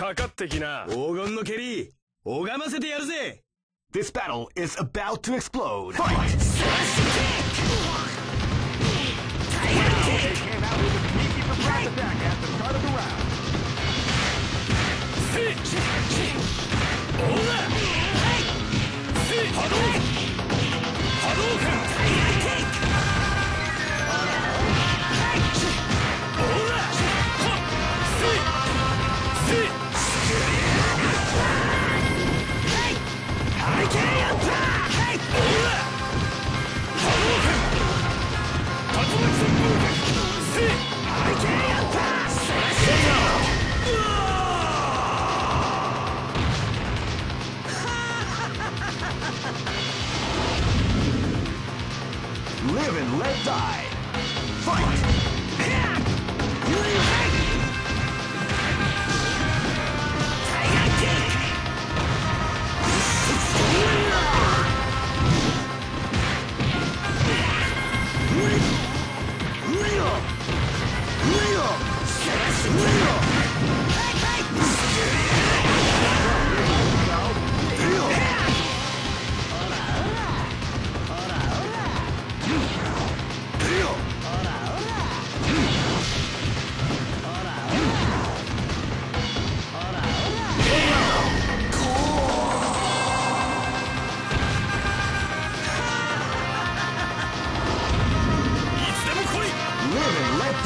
かかってきな黄金の蹴り拝ませてやるぜ This battle is about to explode. Fight! Wow, Live and let die. Fight! They came out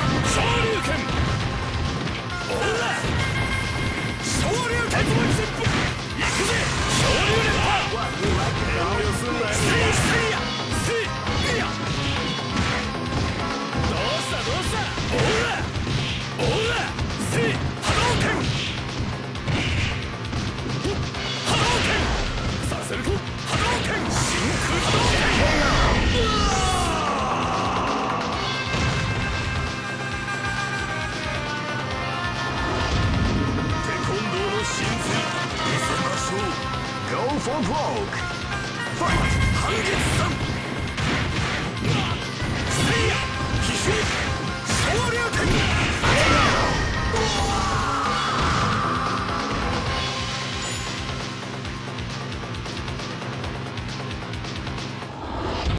Son for broke. Fight! 反撃さん